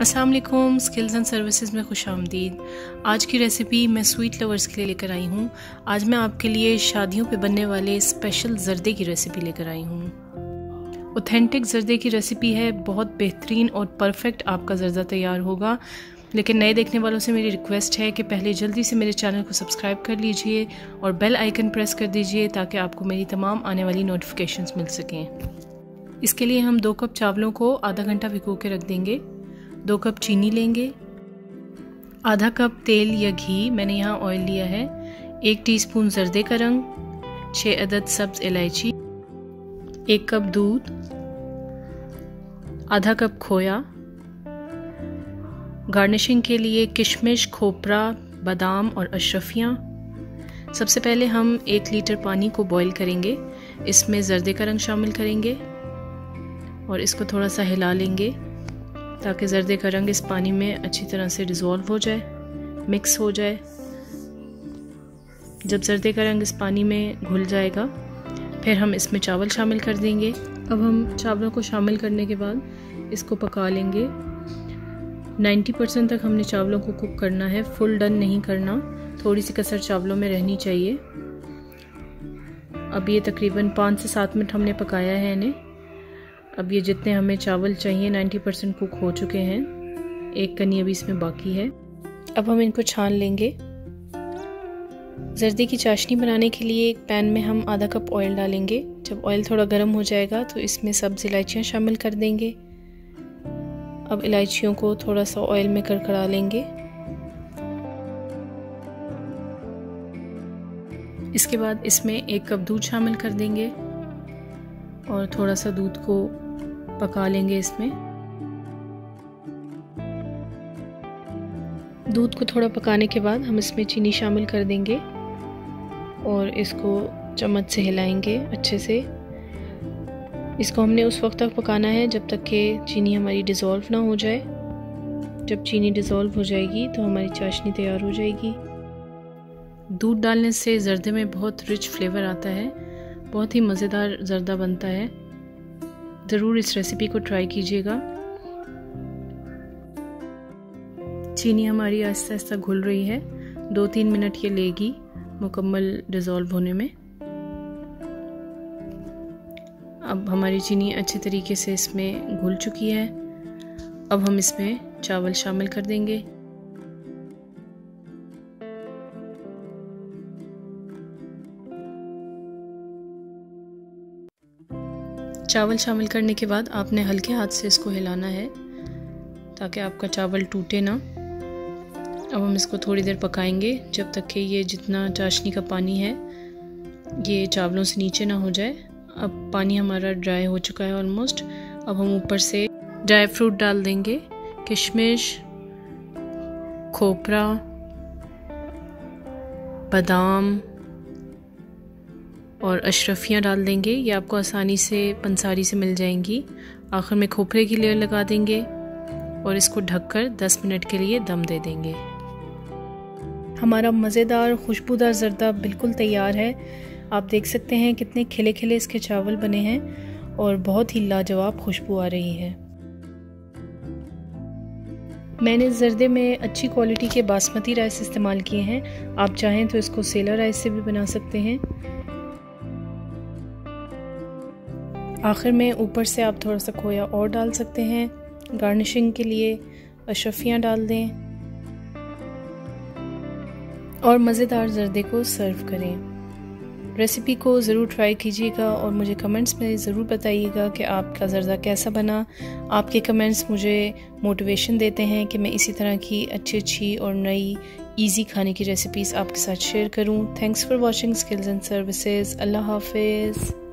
अस्सलाम वालेकुम skills and services में खुश आमदीद आज की रेसिपी मैं स्वीट लवर्स के लिए लेकर आई हूँ। आज मैं आपके लिए शादियों पे बनने वाले स्पेशल जर्दे की रेसिपी लेकर आई हूँ। ऑथेंटिक जर्दे की रेसिपी है, बहुत बेहतरीन और परफेक्ट आपका जर्दा तैयार होगा। लेकिन नए देखने वालों से मेरी रिक्वेस्ट है कि पहले जल्दी से मेरे चैनल को सब्सक्राइब कर लीजिए और बेल आइकन प्रेस कर दीजिए ताकि आपको मेरी तमाम आने वाली नोटिफिकेशंस मिल सकें। इसके लिए हम दो कप चावलों को आधा घंटा भिगो के रख देंगे। दो कप चीनी लेंगे। आधा कप तेल या घी मैंने यहाँ ऑयल लिया है। एक टीस्पून जर्दे का रंग छः अदद सब्ज इलायची, एक कप दूध, आधा कप खोया। गार्निशिंग के लिए किशमिश, खोपरा, बादाम और अशरफियाँ। सबसे पहले हम एक लीटर पानी को बॉईल करेंगे। इसमें जर्दे का रंग शामिल करेंगे और इसको थोड़ा सा हिला लेंगे। ताकि जर्दे का रंग इस पानी में अच्छी तरह से डिज़ोल्व हो जाए मिक्स हो जाए। जब जर्दे का रंग इस पानी में घुल जाएगा, फिर हम इसमें चावल शामिल कर देंगे। अब हम चावलों को शामिल करने के बाद इसको पका लेंगे। 90 परसेंट तक हमने चावलों को कुक करना है, फुल डन नहीं करना थोड़ी सी कसर चावलों में रहनी चाहिए। अब ये तकरीबन पाँच से सात मिनट हमने पकाया है इन्हें। अब ये जितने हमें चावल चाहिए 90 परसेंट कुक हो चुके हैं। एक कनी अभी इसमें बाकी है। अब हम इनको छान लेंगे। जर्दी की चाशनी बनाने के लिए एक पैन में हम आधा कप ऑयल डालेंगे। जब ऑयल थोड़ा गर्म हो जाएगा तो इसमें सब्ज़ इलायचियाँ शामिल कर देंगे। अब इलायचियों को थोड़ा सा ऑयल में करकड़ा लेंगे। इसके बाद इसमें एक कप दूध शामिल कर देंगे। और थोड़ा सा दूध को पका लेंगे इसमें। दूध को थोड़ा पकाने के बाद हम इसमें चीनी शामिल कर देंगे और इसको चम्मच से हिलाएँगे अच्छे से। इसको हमने उस वक्त तक पकाना है जब तक कि चीनी हमारी डिज़ोल्व ना हो जाए। जब चीनी डिज़ोल्व हो जाएगी तो हमारी चाशनी तैयार हो जाएगी। दूध डालने से जर्दे में बहुत रिच फ्लेवर आता है, बहुत ही मज़ेदार जर्दा बनता है। ज़रूर इस रेसिपी को ट्राई कीजिएगा। चीनी हमारी आहिस्ता आहिस्ता घुल रही है। दो तीन मिनट ये लेगी मुकम्मल डिज़ोल्व होने में। अब हमारी चीनी अच्छे तरीके से इसमें घुल चुकी है। अब हम इसमें चावल शामिल कर देंगे। चावल शामिल करने के बाद आपने हल्के हाथ से इसको हिलाना है, ताकि आपका चावल टूटे ना। अब हम इसको थोड़ी देर पकाएँगे, जब तक कि ये जितना चाशनी का पानी है, ये चावलों से नीचे ना हो जाए। अब पानी हमारा ड्राई हो चुका है ऑलमोस्ट अब हम ऊपर से ड्राई फ्रूट डाल देंगे। किशमिश, खोपरा, बादाम और अशरफियाँ डाल देंगे। ये आपको आसानी से पंसारी से मिल जाएँगी। आखिर में खोपरे की लेयर लगा देंगे और इसको ढककर 10 मिनट के लिए दम दे देंगे। हमारा मज़ेदार, खुशबूदार जर्दा बिल्कुल तैयार है। आप देख सकते हैं कितने खिले खिले इसके चावल बने हैं और बहुत ही लाजवाब खुशबू आ रही है। मैंने जर्दे में अच्छी क्वालिटी के बासमती राइस इस्तेमाल किए हैं। आप चाहें तो इसको सेलर राइस से भी बना सकते हैं। आखिर में ऊपर से आप थोड़ा सा खोया और डाल सकते हैं। गार्निशिंग के लिए अशरफियाँ डाल दें। और मज़ेदार जर्दे को सर्व करें। रेसिपी को ज़रूर ट्राई कीजिएगा और मुझे कमेंट्स में ज़रूर बताइएगा कि आपका जर्दा कैसा बना। आपके कमेंट्स मुझे मोटिवेशन देते हैं कि मैं इसी तरह की अच्छी अच्छी और नई इजी खाने की रेसिपीज़ आपके साथ शेयर करूँ। Thanks for watching skills and services अल्लाह हाफिज़।